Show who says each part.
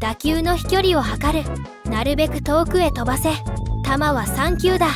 Speaker 1: 打球の飛距離を測る。なるべく遠くへ飛ばせ。球は3球だ。